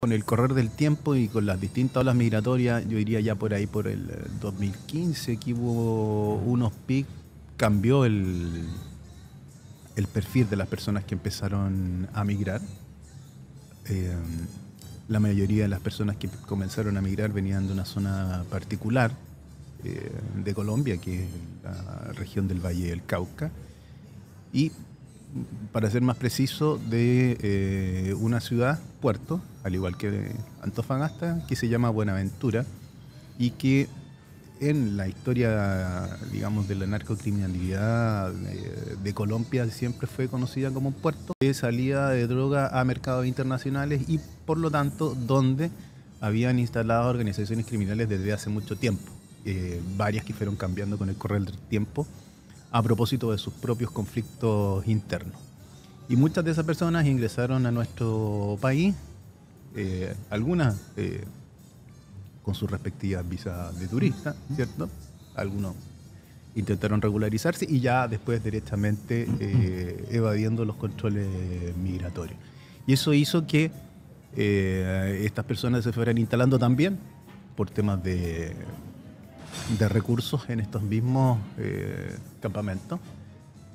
Con el correr del tiempo y con las distintas olas migratorias, yo diría ya por ahí por el 2015 que hubo unos picos, cambió el, el perfil de las personas que empezaron a migrar. Eh, la mayoría de las personas que comenzaron a migrar venían de una zona particular eh, de Colombia, que es la región del Valle del Cauca. Y para ser más preciso, de eh, una ciudad, puerto, al igual que Antofagasta, que se llama Buenaventura y que en la historia, digamos, de la narcocriminalidad de, Colombia siempre fue conocida como un puerto de salida de droga a mercados internacionales y por lo tanto donde habían instalado organizaciones criminales desde hace mucho tiempo, eh, varias que fueron cambiando con el correr del tiempo a propósito de sus propios conflictos internos. Y muchas de esas personas ingresaron a nuestro país, eh, algunas eh, con sus respectivas visas de turista, ¿cierto? Algunos intentaron regularizarse y ya después directamente eh, evadiendo los controles migratorios. Y eso hizo que estas personas se fueran instalando también por temas de, de recursos en estos mismos campamentos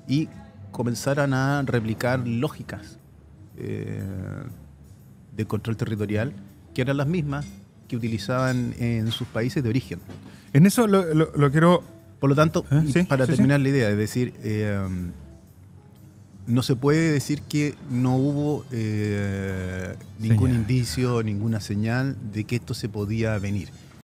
y comenzaran a replicar lógicas de control territorial que eran las mismas que utilizaban en sus países de origen. En eso lo, quiero... Por lo tanto, ¿Eh? para terminar la idea, es decir, eh, no se puede decir que no hubo eh, ningún indicio, ninguna señal de que esto se podía venir.